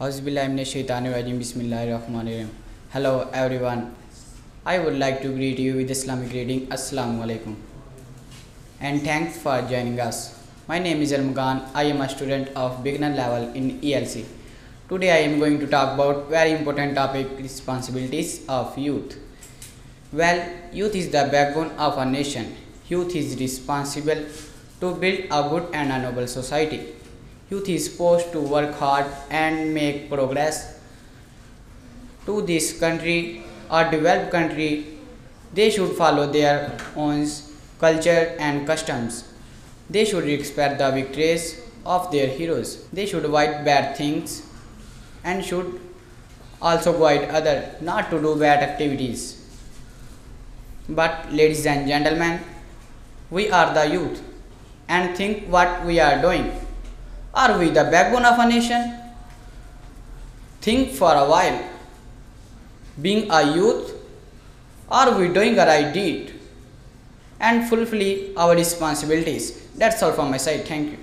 Auzubillahiminash-shaytanir-rajim. Hello everyone. I would like to greet you with Islamic greeting. Assalamu alaikum. And thanks for joining us. My name is Armighan. I am a student of beginner level in ELC. Today I am going to talk about very important topic responsibilities of youth. Well, youth is the backbone of a nation. Youth is responsible to build a good and a noble society. Youth is supposed to work hard and make progress to this country a developed country. They should follow their own culture and customs. They should respect the victories of their heroes. They should avoid bad things and should also guide others not to do bad activities. But ladies and gentlemen, we are the youth and think what we are doing. Are we the backbone of a nation? Think for a while. Being a youth, are we doing a right deed and fulfilling our responsibilities? That's all from my side. Thank you.